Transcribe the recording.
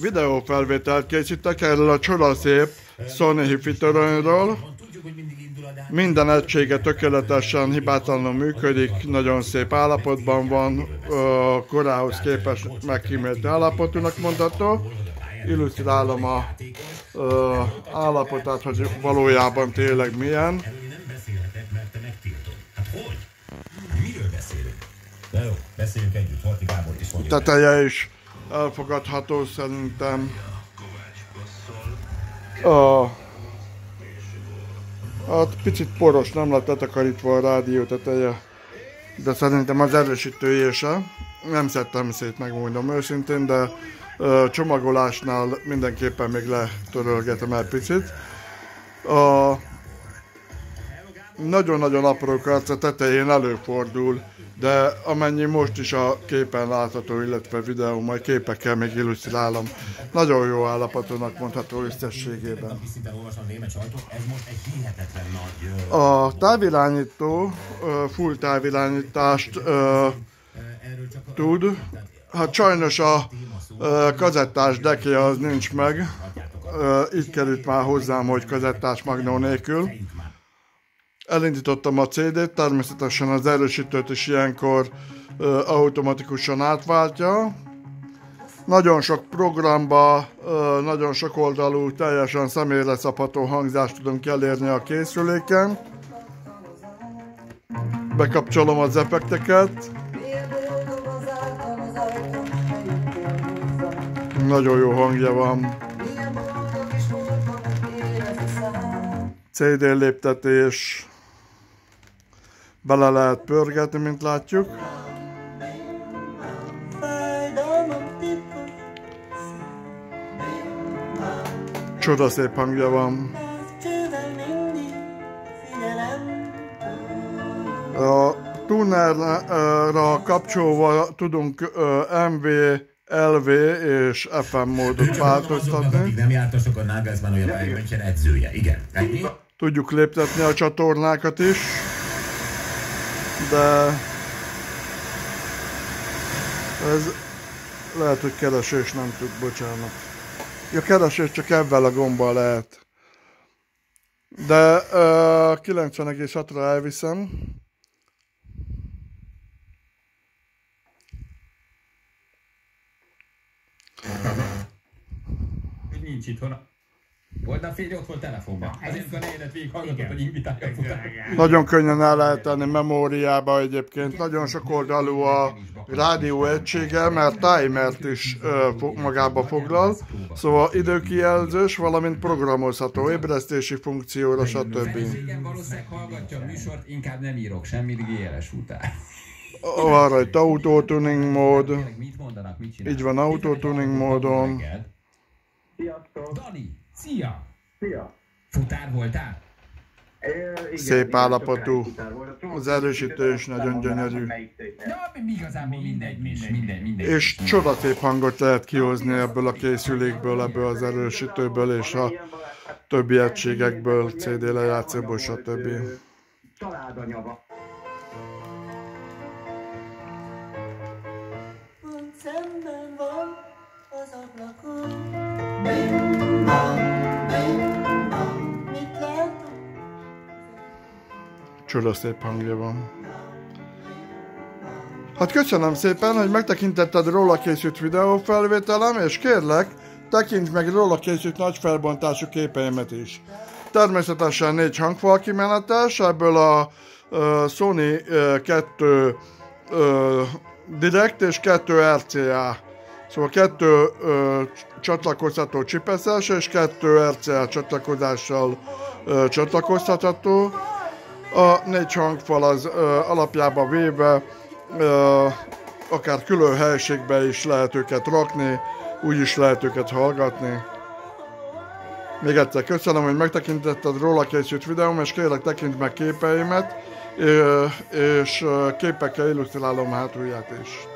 videófelvételt készítek erről a csodaszép Sony Hifi toronyról. Minden egysége tökéletesen hibátlanul működik, nagyon szép állapotban van, korához képest megkímélt állapotúnak mondható. Illusztrálom a állapotát, hogy valójában tényleg milyen. Teteje is elfogadható szerintem. A, hát picit poros, nem lett letakarítva a rádió teteje, de szerintem az erősítője Nem szedtem szét, megmondom őszintén, de ö, csomagolásnál mindenképpen még letörölgetem el picit. A, nagyon-nagyon apró karca tetején előfordul, de amennyi most is a képen látható, illetve videó, majd képekkel még illusztrálom. Nagyon jó állapotonak mondható összességében. A távirányító full távirányítást tud, hát sajnos a kazettás dekje az nincs meg, így került már hozzám, hogy kazettás magnó nélkül. Elindítottam a CD-t, természetesen az erősítőt is ilyenkor ö, automatikusan átváltja. Nagyon sok programba, ö, nagyon sok oldalú, teljesen személyre szabható hangzást tudunk elérni a készüléken. Bekapcsolom az effekteket. Nagyon jó hangja van. CD léptetés bele lehet pörgetni, mint látjuk. Csoda szép hangja van. A tunerra kapcsolva tudunk MV, LV és FM módot változtatni. Nem járta sok a Nagelsmann, hogy a Bayern München edzője. Igen. Tudjuk léptetni a csatornákat is de ez lehet, hogy keresés nem tud, bocsánat. A keresés csak ebben a gombbal lehet. De uh, 90,6-ra elviszem. Nincs itthon. Volt a férj ott volt telefonban. Azért a élet végig hallgatott, hogy invitálja Nagyon könnyen el lehet tenni memóriába egyébként. Nagyon sok oldalú a rádió egysége, mert timert is magába foglal. Szóval időkijelzős, valamint programozható, ébresztési funkcióra, stb. Igen, valószínűleg hallgatja a műsort, inkább nem írok semmit GLS után. Van rajta autotuning mód. Így van, autotuning módon. Sziasztok! Dani! Szia! Szia! Futár voltál? Igen, Szép állapotú. Az erősítő is nagyon gyönyörű. Ja, igazából mindegy, mindegy, mindegy, mindegy. És csodaszép hangot lehet kihozni ebből a készülékből, ebből az erősítőből és a többi egységekből, CD lejátszóból, stb. Családanyava. Szemben van az ablakon. Csoda szép hangja van. Hát köszönöm szépen, hogy megtekintetted róla készült videófelvételem, és kérlek, tekints meg róla készült nagy felbontású képeimet is. Természetesen négy hangfal kimenetes, ebből a uh, Sony uh, 2 uh, Direct és 2 RCA. Szóval kettő uh, csatlakozható csipeszes és kettő RCA csatlakozással uh, csatlakozható. A négy hangfal az ö, alapjába véve ö, akár külön helységbe is lehet őket rakni, úgy is lehet őket hallgatni. Még egyszer köszönöm, hogy megtekintetted róla készült videóm, és kérlek tekints meg képeimet, és képekkel illusztrálom hátulját is.